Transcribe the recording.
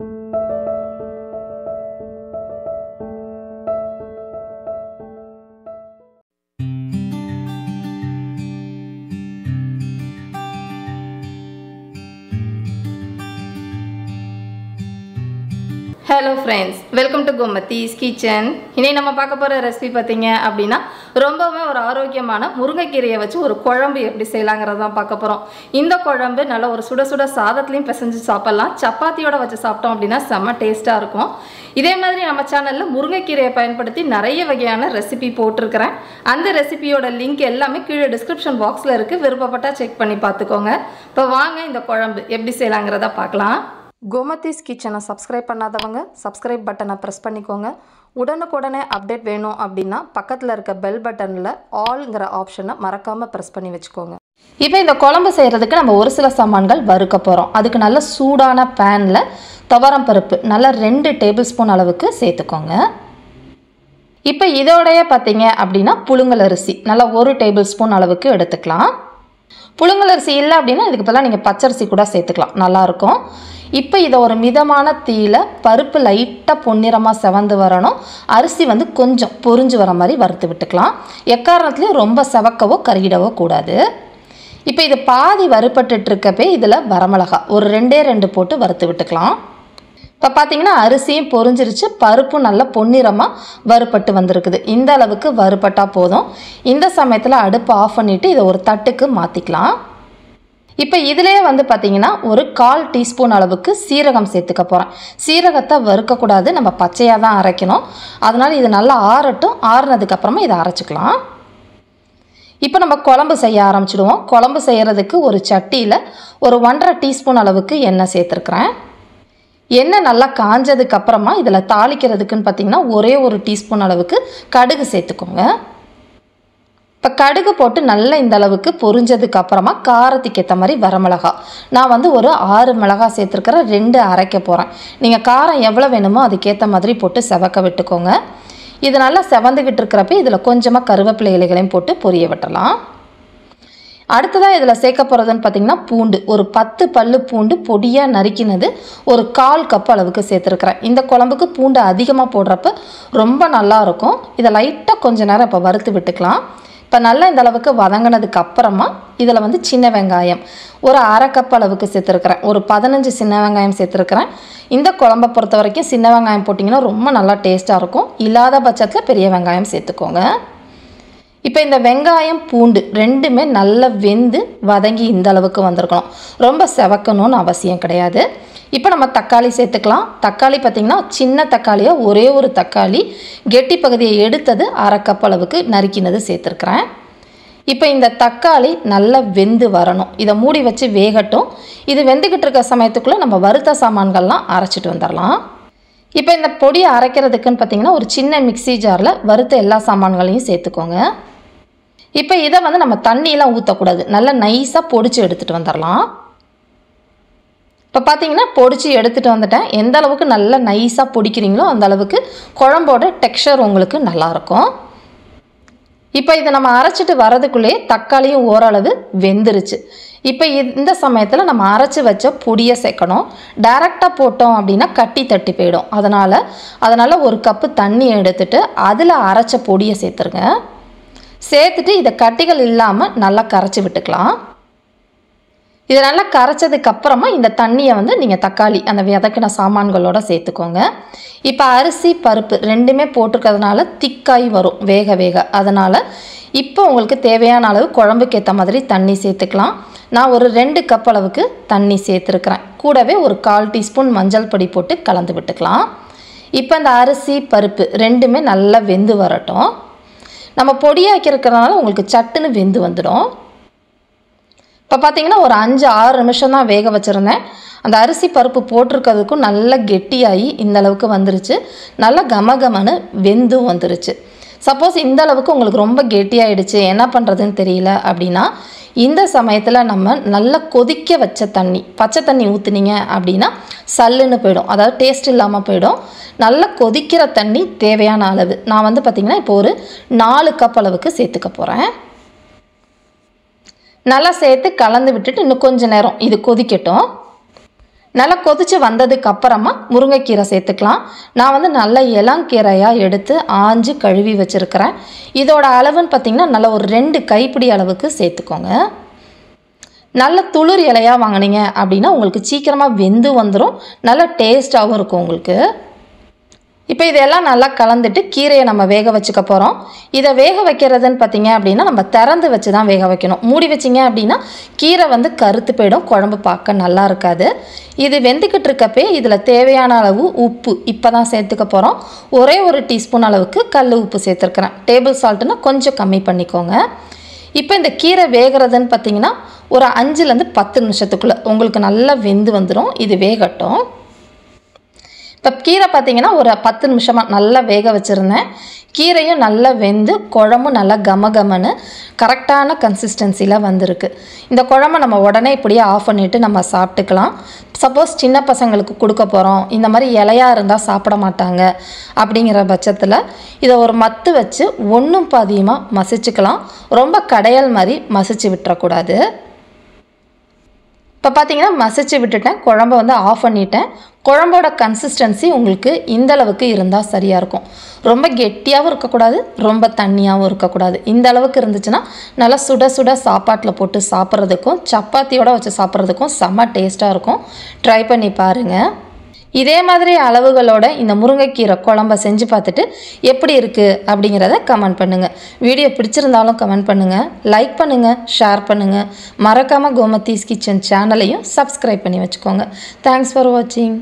Thank you. Hello friends welcome to Gomathi's kitchen இன்னைக்கு நம்ம பார்க்க போகிற ரெசிபி பார்த்தீங்க அப்படின்னா ரொம்பவுமே ஒரு ஆரோக்கியமான முருங்கைக்கீரையை வச்சு ஒரு குழம்பு எப்படி செய்யலாங்கிறது தான் பார்க்க போகிறோம் இந்த குழம்பு நல்ல ஒரு சுட சுட சாதத்துலையும் பிசைஞ்சு சாப்பிட்லாம். சப்பாத்தியோட வச்சு சாப்பிட்டோம் அப்படின்னா செம்ம டேஸ்ட்டாக இருக்கும். இதே மாதிரி நம்ம சேனலில் முருங்கைக்கீரையை பயன்படுத்தி நிறைய வகையான ரெசிபி போட்டிருக்கிறேன். அந்த ரெசிபியோட லிங்க் எல்லாமே கீழே டிஸ்கிரிப்ஷன் பாக்ஸில் இருக்குது விருப்பப்பட்டால் செக் பண்ணி பார்த்துக்கோங்க. இப்போ வாங்க இந்த குழம்பு எப்படி செய்யலாங்கிறத பார்க்கலாம். கோமதிஸ் கிச்சனை சப்ஸ்கிரைப் பண்ணாதவங்க சப்ஸ்கிரைப் பட்டனை ப்ரெஸ் பண்ணிக்கோங்க. உடனுக்குடனே அப்டேட் வேணும் அப்படின்னா பக்கத்தில் இருக்க பெல் பட்டனில் ஆல்ங்கிற ஆப்ஷனை மறக்காமல் ப்ரெஸ் பண்ணி வச்சுக்கோங்க. இப்போ இந்த குழம்பு செய்கிறதுக்கு நம்ம ஒரு சில சாமான்கள் வறுக்க போகிறோம் அதுக்கு நல்ல சூடான பேனில் துவரம் பருப்பு நல்லா ரெண்டு டேபிள் ஸ்பூன் அளவுக்கு சேர்த்துக்கோங்க. இப்போ இதோடைய பார்த்தீங்க அப்படின்னா புழுங்கல் அரிசி. நல்லா ஒரு டேபிள் ஸ்பூன் அளவுக்கு எடுத்துக்கலாம். புழுங்கலரிசி இல்லை அப்படின்னா இதுக்கு பதிலாக நீங்கள் பச்சரிசி கூட சேர்த்துக்கலாம். நல்லாயிருக்கும். இப்போ இதை ஒரு மிதமான தீயில பருப்பு லைட்டாக பொன்னிறமாக செவந்து வரணும். அரிசி வந்து கொஞ்சம் பொரிஞ்சு வர மாதிரி வறுத்து விட்டுக்கலாம். எக்காரணத்துலேயும் ரொம்ப செவக்கவோ கருகிடவோ கூடாது. இப்போ இது பாதி வறுபட்டுட்டு இதில் வரமிளகா ஒரு ரெண்டே ரெண்டு போட்டு வறுத்து விட்டுக்கலாம். இப்போ பார்த்தீங்கன்னா அரிசியும் பொறிஞ்சிருச்சு பருப்பும் நல்லா பொன்னிறமாக வறுபட்டு வந்திருக்குது. இந்த அளவுக்கு வறுபட்டால் போதும். இந்த சமயத்தில் அடுப்பு ஆஃப் பண்ணிவிட்டு இதை ஒரு தட்டுக்கு மாற்றிக்கலாம் இப்போ இதிலே வந்து பார்த்தீங்கன்னா ஒரு கால் டீஸ்பூன் அளவுக்கு சீரகம் சேர்த்துக்க போகிறேன் சீரகத்தை வறுக்கக்கூடாது நம்ம பச்சையாக தான் அரைக்கணும். அதனால் இது நல்லா ஆறட்டும். ஆறுனதுக்கப்புறமா இதை அரைச்சிக்கலாம். இப்போ நம்ம குழம்பு செய்ய ஆரம்பிச்சிடுவோம். குழம்பு செய்கிறதுக்கு ஒரு சட்டியில் ஒரு ஒன்றரை டீஸ்பூன் அளவுக்கு எண்ணெய் சேர்த்துருக்குறேன். எண்ணெய் நல்லா காஞ்சதுக்கு அப்புறமா இதில் தாளிக்கிறதுக்குன்னு பார்த்தீங்கன்னா ஒரே ஒரு டீஸ்பூன் அளவுக்கு கடுகு சேர்த்துக்கோங்க. இப்போ கடுகு போட்டு நல்லா இந்த அளவுக்கு பொரிஞ்சதுக்கு அப்புறமா காரத்துக்கு ஏற்ற மாதிரி வரமிளகா. நான் வந்து ஒரு ஆறு மிளகா சேர்த்துருக்கிறேன் ரெண்டு அரைக்க போகிறேன் நீங்கள் காரம் எவ்வளோ வேணுமோ அதுக்கேற்ற மாதிரி போட்டு செவக்க விட்டுக்கோங்க. இது நல்லா செவந்துக்கிட்டு இருக்கிறப்ப இதில் கொஞ்சமாக கருவேப்பிலை இலைகளையும் போட்டு பொரிய விட்டலாம் அடுத்ததாக இதில் சேர்க்க போகிறதுன்னு பார்த்தீங்கன்னா பூண்டு. ஒரு பத்து பல்லு பூண்டு பொடியாக நறுக்கினது ஒரு கால் கப் அளவுக்கு சேர்த்துருக்குறேன். இந்த குழம்புக்கு பூண்டு அதிகமாக போடுறப்ப ரொம்ப நல்லாயிருக்கும் இதை லைட்டாக கொஞ்ச நேரம் இப்போ வறுத்து விட்டுக்கலாம். இப்போ நல்லா இந்த அளவுக்கு வதங்கினதுக்கு அப்புறமா இதில் வந்து சின்ன வெங்காயம் ஒரு அரை கப் அளவுக்கு சேர்த்துருக்குறேன். ஒரு பதினஞ்சு சின்ன வெங்காயம் சேர்த்துருக்குறேன். இந்த குழம்பை பொறுத்த வரைக்கும் சின்ன வெங்காயம் போட்டிங்கன்னா ரொம்ப நல்லா டேஸ்ட்டாக இருக்கும். இல்லாத பட்சத்தில் பெரிய வெங்காயம் சேர்த்துக்கோங்க. இப்போ இந்த வெங்காயம் பூண்டு ரெண்டுமே நல்லா வெந்து வதங்கி இந்த அளவுக்கு வந்திருக்கணும். ரொம்ப செவக்கணும்னு அவசியம் கிடையாது. இப்போ நம்ம தக்காளி சேர்த்துக்கலாம். தக்காளி பார்த்திங்கன்னா சின்ன தக்காளியாக ஒரே ஒரு தக்காளி கெட்டி பகுதியை எடுத்தது அரை கப் அளவுக்கு நறுக்கினது சேர்த்துருக்குறேன். இப்போ இந்த தக்காளி நல்லா வெந்து வரணும். இதை மூடி வச்சு வேகட்டும். இது வெந்துக்கிட்டு இருக்க சமயத்துக்குள்ளே நம்ம வறுத்த சாமான்கள்லாம் அரைச்சிட்டு வந்துடலாம். இப்போ இந்த பொடியை அரைக்கிறதுக்குன்னு பார்த்தீங்கன்னா ஒரு சின்ன மிக்சி ஜாரில் வறுத்த எல்லா சாமான்களையும் சேர்த்துக்கோங்க. இப்போ இதை வந்து நம்ம தண்ணியெலாம் ஊற்றக்கூடாது நல்லா நைஸாக பொடிச்சு எடுத்துகிட்டு வந்துடலாம் இப்போ பார்த்தீங்கன்னா பொடிச்சு எடுத்துகிட்டு வந்துட்டேன். எந்த அளவுக்கு நல்லா நைஸாக பொடிக்கிறீங்களோ அந்த அளவுக்கு குழம்போட டெக்ஸ்சர் உங்களுக்கு நல்லாயிருக்கும். இப்போ இதை நம்ம அரைச்சிட்டு வரதுக்குள்ளேயே தக்காளியும் ஓரளவு வெந்துருச்சு. இப்போ இந்த சமயத்தில் நம்ம அரைச்சி வச்ச பொடியை சேர்க்கணும். டைரெக்டாக போட்டோம் அப்படின்னா கட்டி தட்டி போயிடும். அதனால் அதனால் ஒரு கப்பு தண்ணி எடுத்துட்டு அதில் அரைச்ச பொடியை சேர்த்துருங்க. சேர்த்துட்டு இதை கட்டிகள் இல்லாமல் நல்லா கரைச்சி விட்டுக்கலாம். இதை நல்லா கரைச்சதுக்கப்புறமா இந்த தண்ணியை வந்து நீங்கள் தக்காளி அந்த விதக்கின சாமான்களோட சேர்த்துக்கோங்க. இப்போ அரிசி பருப்பு ரெண்டுமே போட்டிருக்கிறதுனால திக்காய் வரும் வேக வேக. அதனால் இப்போ உங்களுக்கு தேவையான அளவு குழம்புக்கு ஏற்ற மாதிரி தண்ணி சேர்த்துக்கலாம். நான் ஒரு ரெண்டு கப் அளவுக்கு தண்ணி சேர்த்துருக்குறேன். கூடவே ஒரு கால் டீஸ்பூன் மஞ்சள் பொடி போட்டு கலந்து விட்டுக்கலாம். இப்போ இந்த அரிசி பருப்பு ரெண்டுமே நல்லா வெந்து வரட்டும். நம்ம பொடியாக்கிருக்கிறதுனால உங்களுக்கு சட்டுன்னு வெந்து வந்துடும். இப்போ பார்த்தீங்கன்னா ஒரு அஞ்சு ஆறு நிமிஷம் தான் வேக வச்சுருந்தேன். அந்த அரிசி பருப்பு போட்டிருக்கிறதுக்கும் நல்லா கெட்டியாகி இந்த அளவுக்கு வந்துருச்சு. நல்லா கம கமன்னு வெந்தும் வந்துருச்சு. சப்போஸ் இந்த அளவுக்கு உங்களுக்கு ரொம்ப கெட்டியாயிடுச்சு என்ன பண்ணுறதுன்னு தெரியல அப்படின்னா இந்த சமயத்தில் நம்ம நல்லா கொதிக்க வச்ச தண்ணி பச்சை தண்ணி ஊற்றுனீங்க அப்படின்னா சல்லுன்னு போயிடும். அதாவது டேஸ்ட் இல்லாமல் போயிடும். நல்லா கொதிக்கிற தண்ணி தேவையான அளவு. நான் வந்து பார்த்திங்கன்னா இப்போ ஒரு நாலு கப் அளவுக்கு சேர்த்துக்க போகிறேன் நல்லா சேர்த்து கலந்து விட்டுட்டு இன்னும் கொஞ்சம் நேரம் இது கொதிக்கட்டும். நல்லா கொதிச்சு வந்ததுக்கு அப்புறமா முருங்கைக்கீரை சேர்த்துக்கலாம். நான் வந்து நல்ல இளங்கீரையாக எடுத்து ஆஞ்சு கழுவி வச்சுருக்கிறேன். இதோட அளவுன்னு பார்த்திங்கன்னா நல்ல ஒரு ரெண்டு கைப்பிடி அளவுக்கு சேர்த்துக்கோங்க. நல்ல துளிர் இலையாக வாங்கினீங்க அப்படின்னா உங்களுக்கு சீக்கிரமாக வெந்து வந்துடும் நல்ல டேஸ்ட்டாகவும் இருக்கும் உங்களுக்கு. இப்போ இதெல்லாம் நல்லா கலந்துட்டு கீரையை நம்ம வேக வச்சுக்க போகிறோம் இதை வேக வைக்கிறதுன்னு பார்த்தீங்க அப்படின்னா நம்ம திறந்து வச்சு தான் வேக வைக்கணும். மூடி வச்சிங்க அப்படின்னா கீரை வந்து கருத்து போயிடும் குழம்பு பார்க்க நல்லா இருக்காது. இது வெந்துக்கிட்டு இருக்கப்பே இதில் தேவையான அளவு உப்பு இப்போ தான் சேர்த்துக்க போகிறோம் ஒரே ஒரு டீஸ்பூன் அளவுக்கு கல் உப்பு சேர்த்துருக்குறேன். டேபிள் சால்ட்டுனா கொஞ்சம் கம்மி பண்ணிக்கோங்க. இப்போ இந்த கீரை வேகிறதுன்னு பார்த்தீங்கன்னா ஒரு அஞ்சுலேருந்து பத்து நிமிஷத்துக்குள்ளே உங்களுக்கு நல்லா வெந்து வந்துடும் இது வேகட்டும். இப்போ கீரை பார்த்தீங்கன்னா ஒரு பத்து நிமிஷமாக நல்லா வேக வச்சுருந்தேன். கீரையும் நல்லா வெந்து குழம்பும் நல்லா கம கமன்னு கரெக்டான கன்சிஸ்டன்சியில் வந்திருக்கு. இந்த குழம்பை நம்ம உடனே இப்படியே ஆஃப் பண்ணிவிட்டு நம்ம சாப்பிட்டுக்கலாம். சப்போஸ் சின்ன பசங்களுக்கு கொடுக்க போகிறோம் இந்த மாதிரி இலையாக இருந்தால் சாப்பிட மாட்டாங்க அப்படிங்கிற பட்சத்தில் இதை ஒரு மத்து வச்சு ஒன்றும் பாதியமாக மசிச்சுக்கலாம். ரொம்ப கடையல் மாதிரி மசிச்சு விட்டுறக்கூடாது. இப்போ பார்த்தீங்கன்னா மசிச்சு விட்டுட்டேன். குழம்ப வந்து ஆஃப் பண்ணிட்டேன். குழம்போட கன்சிஸ்டன்சி உங்களுக்கு இந்த அளவுக்கு இருந்தால் சரியாக இருக்கும். ரொம்ப கெட்டியாகவும் இருக்கக்கூடாது ரொம்ப தண்ணியாகவும் இருக்கக்கூடாது. இந்த அளவுக்கு இருந்துச்சுன்னா நல்லா சுட சுட சாப்பாட்டில் போட்டு சாப்பிட்றதுக்கும் சப்பாத்தியோட வச்சு சாப்பிட்றதுக்கும் செம்ம டேஸ்ட்டாக இருக்கும். ட்ரை பண்ணி பாருங்கள் இதே மாதிரி அளவுகளோட இந்த முருங்கைக்கீரை குழம்ப செஞ்சு பார்த்துட்டு எப்படி இருக்குது அப்படிங்கிறத கமெண்ட் பண்ணுங்கள் வீடியோ பிடிச்சிருந்தாலும் கமெண்ட் பண்ணுங்கள் லைக் பண்ணுங்கள் ஷேர் பண்ணுங்கள் மறக்காமல் கோமத்தீஸ் கிச்சன் சேனலையும் சப்ஸ்கிரைப் பண்ணி வச்சுக்கோங்க. தேங்க்ஸ் ஃபார் வாட்சிங்